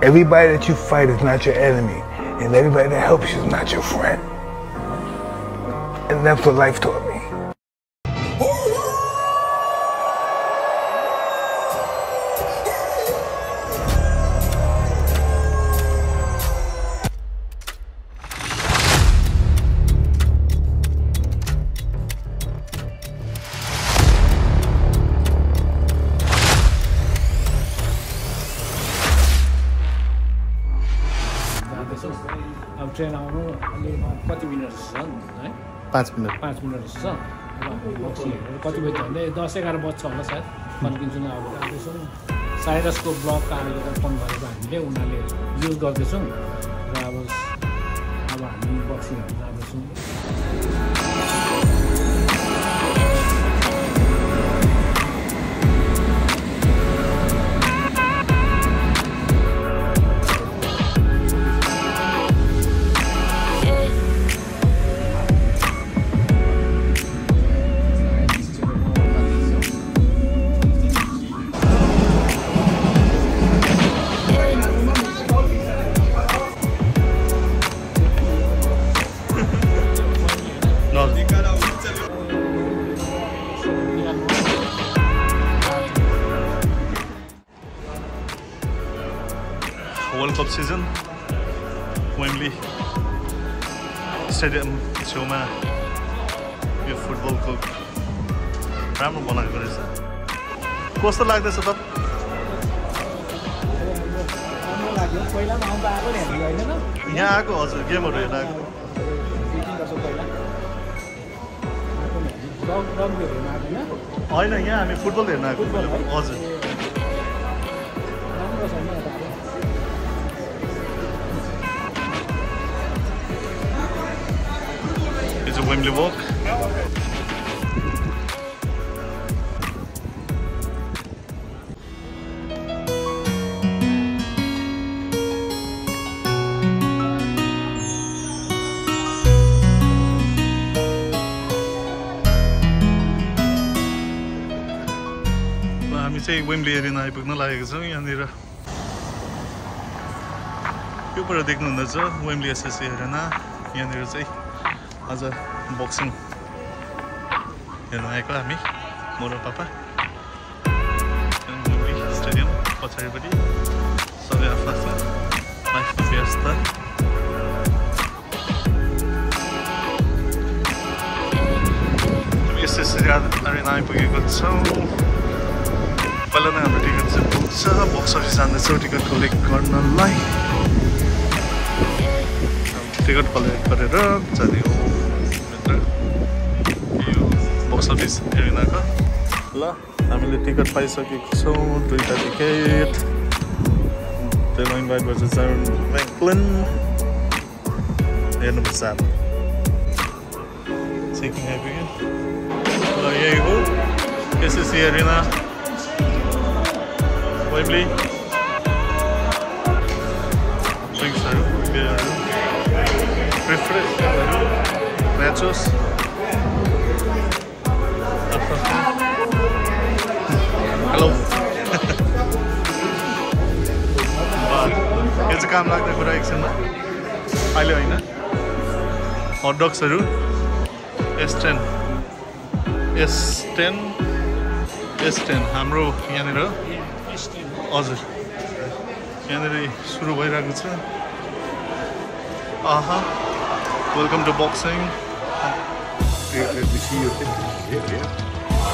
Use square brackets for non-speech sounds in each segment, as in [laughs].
Everybody that you fight is not your enemy, and everybody that helps you is not your friend. And that's what life taught me. पाँच minute. पाँच minute छ। अब बक्सी हेरेर कति बजी झन्डै दस एघार बज्छ होला सायद। फर्किन्छौँ अब जाँदैछौँ। साइरसको ब्लगका अहिले फोन गरेको हामीले उनीहरूले युज गर्दैछौँ। र अब अब हामी बक्सी हेर्न जाँदैछौँ। सिजन वेम्ली स्टेडियम छेउमा यो फुटबलको राम्रो बनाएको रहेछ। कस्तो लाग्दैछ त? यहाँ आएको? हजुर गेमहरू हेर्न आएको। होइन यहाँ हामी फुटबल हेर्न आएको? हजुर। वक र हामी चाहिँ वेम्ली एरिना आइपुग्न लागेको छौँ यहाँनिर। यो कुरा देख्नुहुँदैछ वेम्ली एसएससी एरिना यहाँनिर चाहिँ आज बक्सिङ हेर्न आएको हामी म र पापा स्टेडियम पछाडिपट्टि सबै आफ्नो आफ्नो लाइफमा व्यस्त हामी एसएससी एरिना आइपुगेको छौँ पहिला नै हाम्रो टिकट चाहिँ पुग्छ बक्स अफिस जाँदैछौँ टिकट कलेक्ट गर्नलाई टिकट कलेक्ट गरेर जाने अफिस एरिनाको ल हामीले टिकट पाइसकेको छौँ दुईवटा टिकट त्यसमा इन्भाइट गर्छ ब्याङ्कलन हेर्नुपर्छ अब आइपुग्यो ल यही हो एसएससी एरिना वेम्ली ड्रिङ्क्सहरू बियरहरू हेलो यो चाहिँ काम लाग्ने कुरा एकछिनमा। अहिले होइन। हटडग्सहरू S ten S ten S ten हाम्रो यहाँनिर हजुर। यहाँनिर सुरु भइरहेको छ। आहा। Welcome to boxing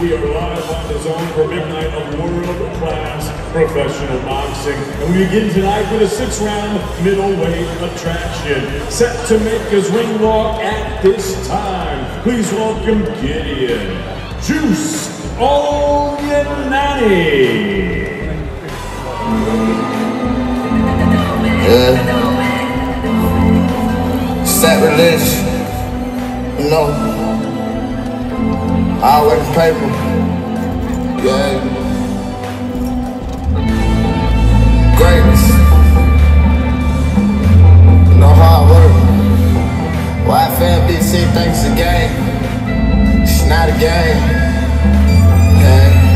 We are live on the zone for midnight of world-class professional boxing. And we begin tonight with a six-round middleweight attraction. Set to make his ring walk at this time. Please welcome Gideon Juice Onyanani. Yeah. Religion. You. Always faithful. Yeah. Greatness. No hard work. Why fam did say thanks a game? It's not a game. Yeah.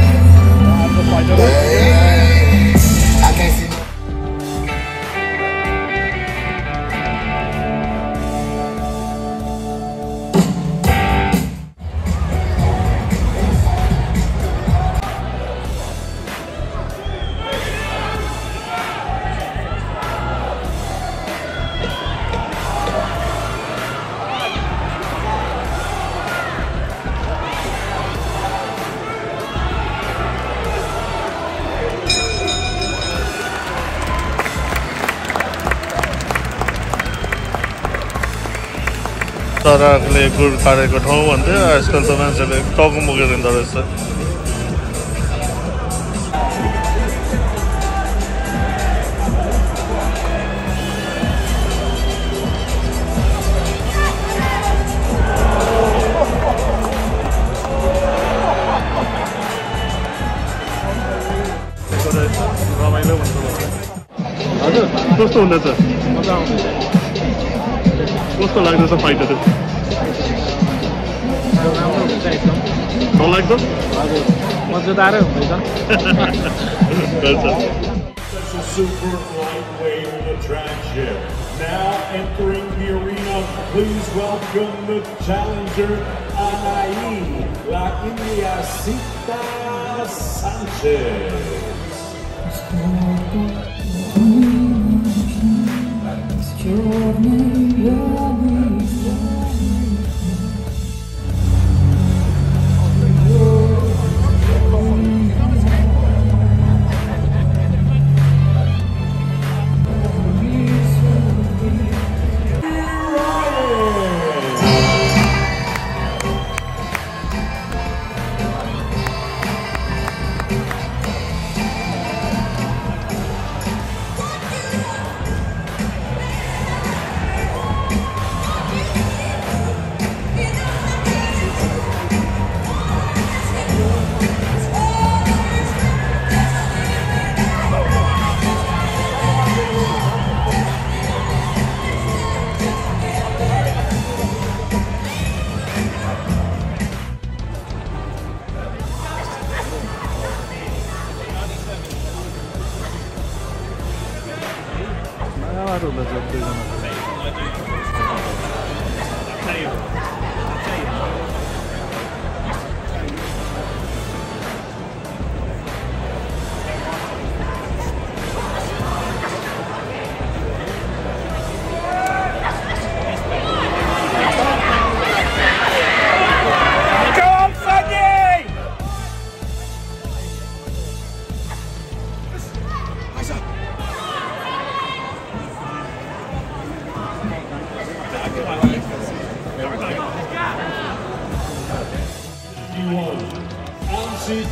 Yeah. चराले गुड काटेको ठाउँ भन्थ्यो आजकल त मान्छेले टाउको मुखेर हिँड्दो रहेछ हजुर कस्तो हुँदैछ कस्तो लाग्दैछ फाइटहरू राम्रो हुन्छ एकदम नलाग्दो हजुर मजेदारै हुँदैछ अच्छा Special super lightweight attraction. Now entering the arena, please welcome the challenger, Anaí La Indiacita Sanchez.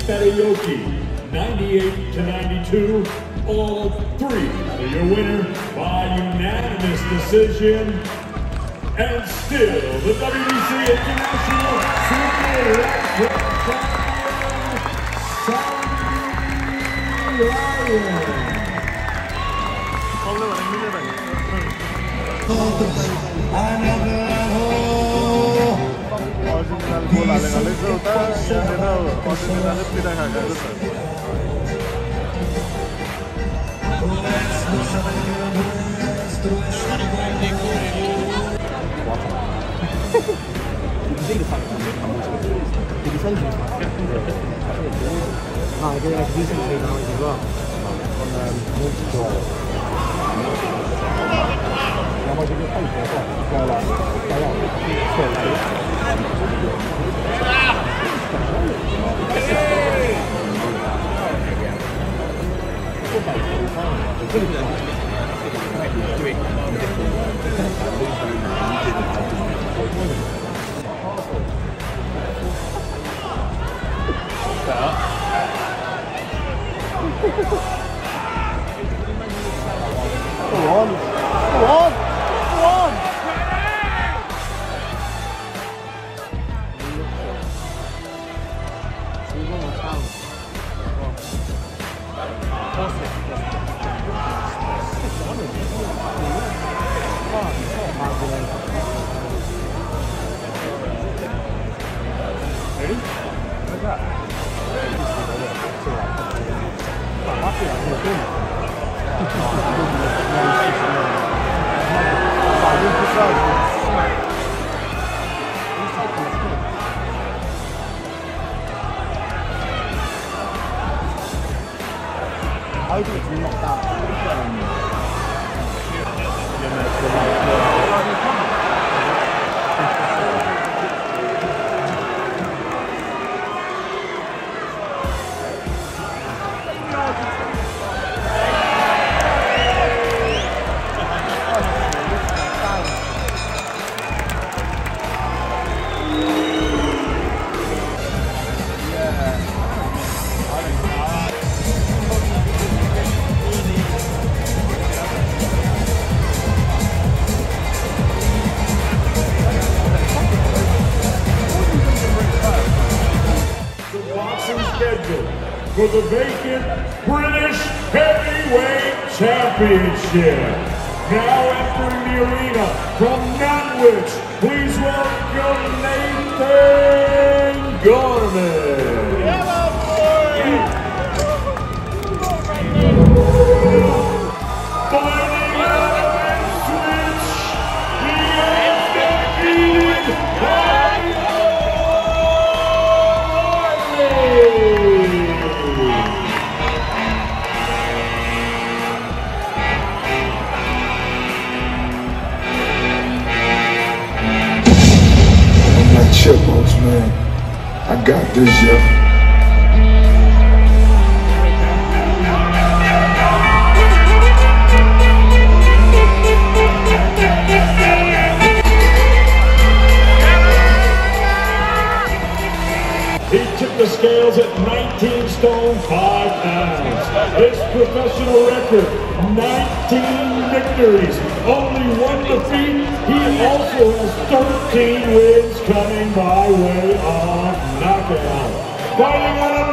Ansi Tadayoki, 98 to 92, all three your winner by unanimous decision. And still, the WBC International Super Champion, Saudi Ryan. 但是佩戴起来还是很。哇！你这个唱没唱过，你的身体，啊，这个姿势可以当一个，我们摸几个，然后就是换一个，挂了，挂了，挂了，挂了。Go on. Go on. [laughs] 我不会。法律不知道。[laughs] Yeah. scales at 19 stone 5 pounds. His professional record, 19 victories, only one defeat. He also has 13 wins coming by way of knockout. Fighting on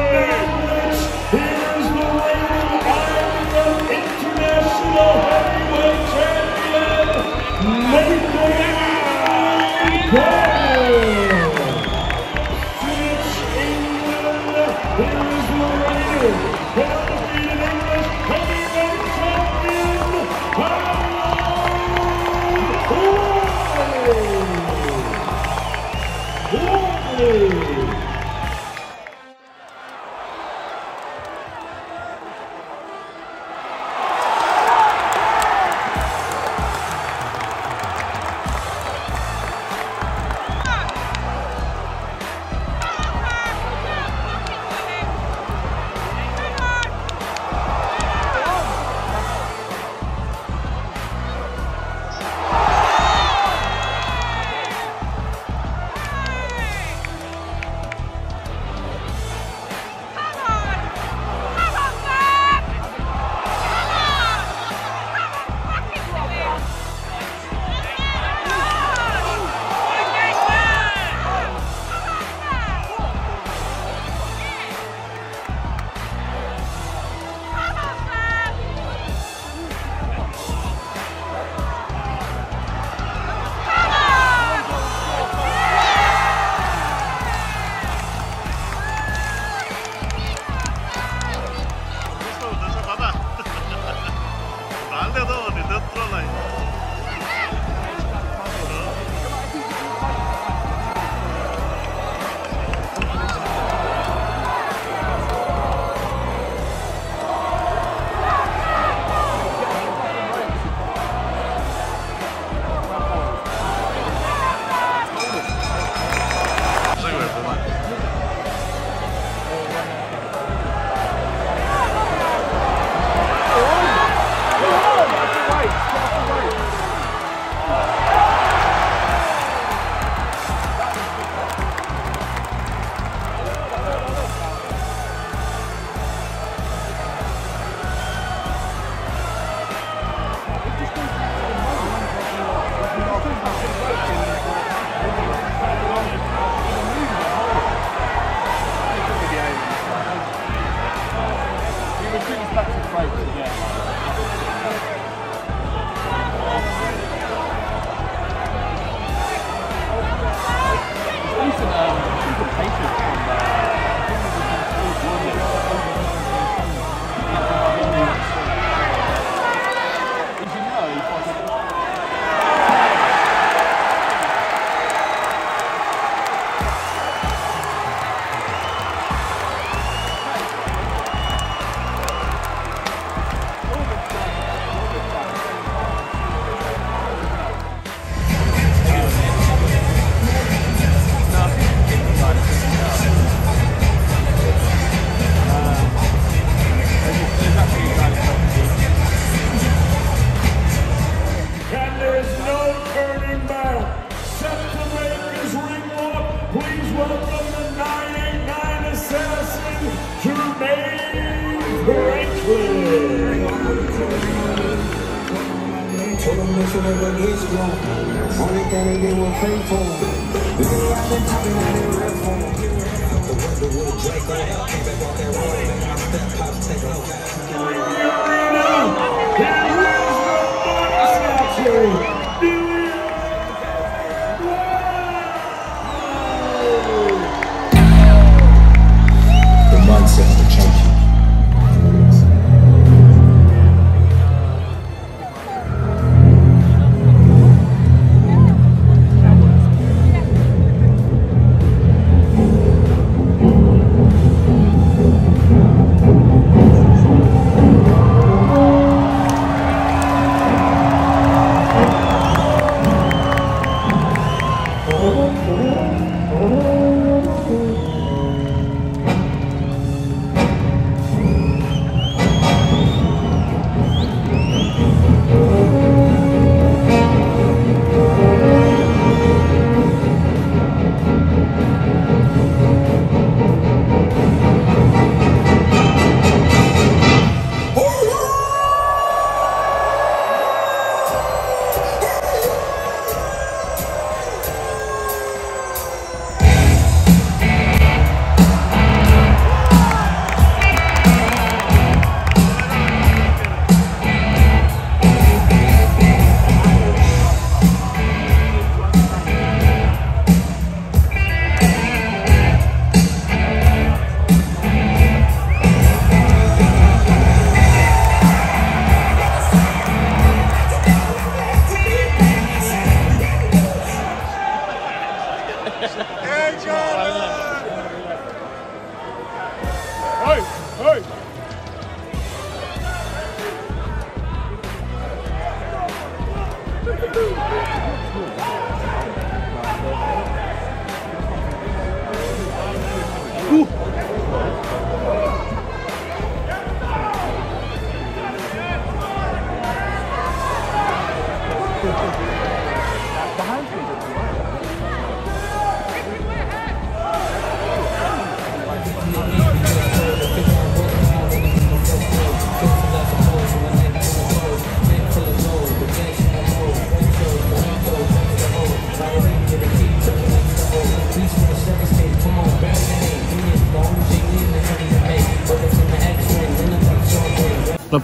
Ooh.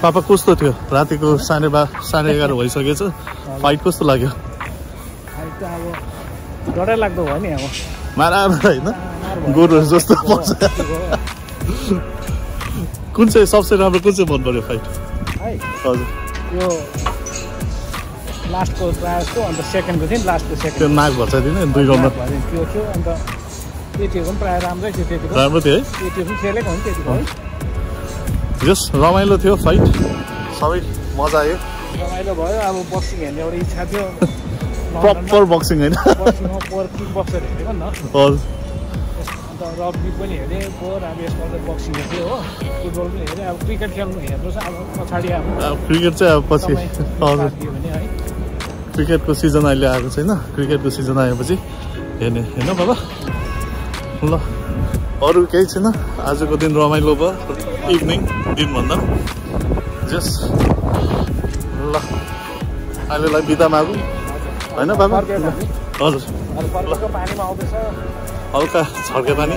पापा कस्तो थियो? रातिको साढे बा साढे एघार भइसकेछ। Fight कस्तो लाग्यो? अहिले त अब डरै लाग्दो भयो नि अब। मारा होइन? गोरुहरू जस्तो पर्छ। कुन चाहिँ सबसे राम्रो कुन चाहिँ मन पर्यो फाइट हजुर। यो लास्टको प्रायः जस्तो अन्त सेकेन्डको थियो नि लास्टको त्यो सेकेन्ड नाक भर्छ दिन दुई राउन्डमा त्यो थियो अन्त केटीहरूको पनि प्रायः राम्रै थियो त्यतिको। राम्रो थियो है? केटीहरू पनि खेलेको हो नि त्यतिको। है जस रमाइलो थियो फाइट सबै मजा आयो। रमाइलो भयो अब बक्सिङ हेर्ने एउटा इच्छा थियो। [laughs] प्रपर बक्सिङ होइन। हजुर। अन्त रग्बी पनि हेरेँ पोर अब यसमा त बक्सिङ हेर्थ्यो हो। फुटबल पनि हेरेँ अब क्रिकेट खेल्नु हेर्नुहोस् अब पछाडि अब अब क्रिकेट चाहिँ अब पछि। हजुर। क्रिकेटको सिजन अहिले आएको छैन। क्रिकेटको सिजन आएपछि हेर्ने। होइन बाबा। ल। अरू केही छैन? आजको दिन रमाइलो भयो। इभिनिङ दिनभन्दा जस ल अहिलेलाई बिदा मागौँ होइन बाबा। हजुर हल्का छड्के पानी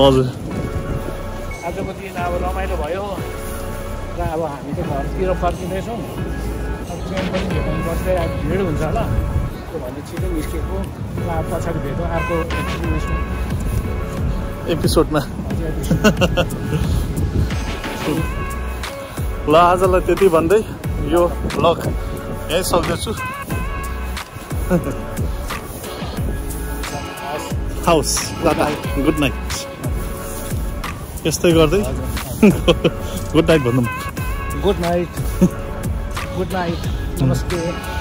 हजुर आजको दिन अब रमाइलो भयो र अब हामी त घरतिर फर्किँदैछौँ अब ट्रेन पनि भेट्नु बस्दै अब भिड हुन्छ होला। त्यो भने छिटो निस्केको पछाडि भेटौँ अर्को एपिसोडमा ल आजलाई त्यति भन्दै यो ब्लग यहीँ सक्दैछु हाउस गुड नाइट यस्तै गर्दै गुड नाइट भनौँ गुड नाइट गुड नाइट नमस्ते